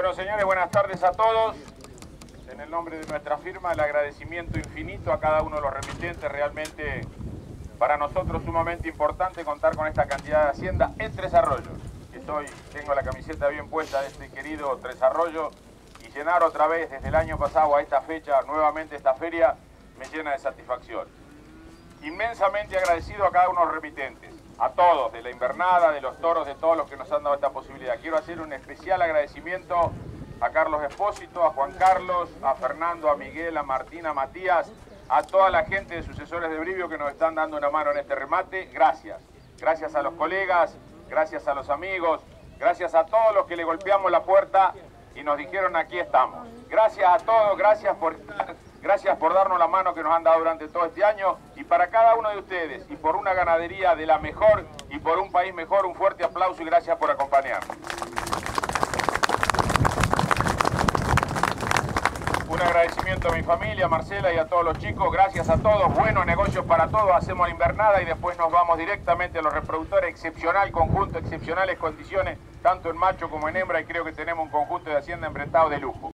Bueno, señores, buenas tardes a todos. En el nombre de nuestra firma, el agradecimiento infinito a cada uno de los remitentes. Realmente para nosotros sumamente importante contar con esta cantidad de hacienda en Tres Arroyos. Estoy, tengo la camiseta bien puesta de este querido Tres Arroyos y llenar otra vez desde el año pasado a esta fecha, nuevamente esta feria, me llena de satisfacción. Inmensamente agradecido a cada uno de los remitentes, a todos, de la invernada, de los toros, de todos los que nos han dado esta posibilidad. Quiero hacer un especial agradecimiento a Carlos Espósito, a Juan Carlos, a Fernando, a Miguel, a Martina, a Matías, a toda la gente de sucesores de Brivio que nos están dando una mano en este remate. Gracias. Gracias a los colegas, gracias a los amigos, gracias a todos los que le golpeamos la puerta y nos dijeron aquí estamos. Gracias a todos, gracias por estar, gracias por darnos la mano que nos han dado durante todo este año y para cada uno de ustedes y por una ganadería de la mejor y por un país mejor, un fuerte aplauso y gracias por acompañarnos. Un agradecimiento a mi familia, a Marcela y a todos los chicos. Gracias a todos. Buenos negocios para todos. Hacemos la invernada y después nos vamos directamente a los reproductores. Excepcional conjunto, excepcionales condiciones, tanto en macho como en hembra. Y creo que tenemos un conjunto de hacienda enfrentado de lujo.